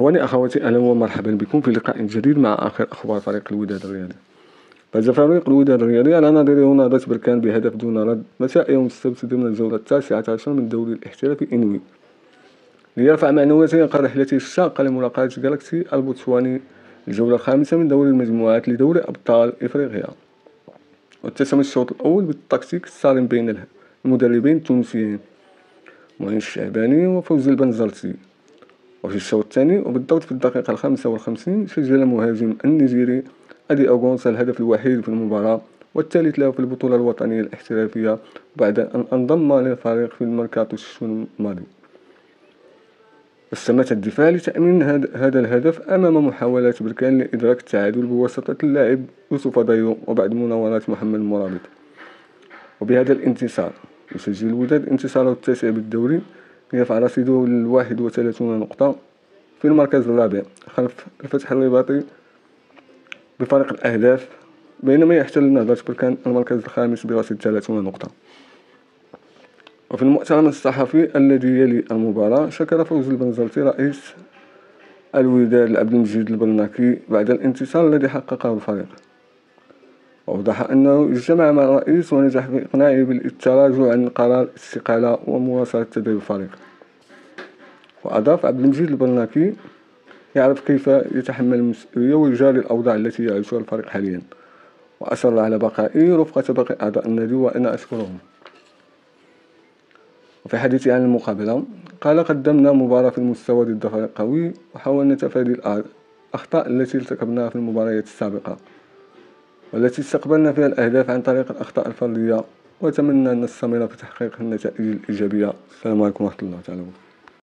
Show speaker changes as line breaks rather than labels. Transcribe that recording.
هواني أخواتي أهلا ومرحبا بكم في لقاء جديد مع آخر أخبار فريق الوداد الرياضي. فاز فريق الوداد الرياضي على نظيره نهضة بركان بهدف دون رد مساء يوم السبت ضمن الجولة التاسعة عشر من الدوري الاحترافي إنوي ليرفع معنوياته ينقل رحلته الشاقة لملاقاة جالاكسي البوتسواني الجولة الخامسة من دوري المجموعات لدوري أبطال إفريقيا. واتسم الشوط الأول بالتكتيك الصارم بين المدربين التونسيين معين الشعباني وفوزي البنزرتي. وفي الشوط الثاني وبالضبط في الدقيقة الخامسة والخمسين سجل المهاجم النيجيري أدي أوغونسا الهدف الوحيد في المباراة والثالث له في البطولة الوطنية الاحترافية بعد أن انضم للفريق في الميركاتو الشهور الماضي. استمات الدفاع لتأمين هذا الهدف أمام محاولات بركان لإدراك التعادل بواسطة اللاعب يوسف دايو وبعد مناورات محمد مرابط. وبهذا الانتصار يسجل الوداد انتصاره التاسع بالدوري يرفع رصيده لواحد وثلاثون نقطة. في المركز الرابع خلف الفتح الرباطي بفارق الأهداف بينما يحتل نهضة بركان المركز الخامس برصيد ثلاثون نقطة. وفي المؤتمر الصحفي الذي يلي المباراة شكر فوز البنزرتي رئيس الوداد عبد المجيد البرناكي بعد الانتصار الذي حققه الفريق. وأوضح أنه اجتمع مع الرئيس ونجح في إقناعه بالتراجع عن قرار الاستقالة ومواصلة تدريب الفريق. وأضاف عبد المجيد البرناكي يعرف كيف يتحمل المسؤولية ويجاري الأوضاع التي يعيشها الفريق حاليا. وأصر على بقائه رفقة باقي أعضاء النادي وأنا أشكرهم. وفي حديثه عن المقابلة قال قدمنا مباراة في المستوى ضد فريق قوي وحاولنا تفادي الأخطاء التي ارتكبناها في المباريات السابقة. والتي استقبلنا فيها الأهداف عن طريق الأخطاء الفردية. وأتمنى أن نستمر في تحقيق النتائج الإيجابية. السلام عليكم ورحمة الله تعالى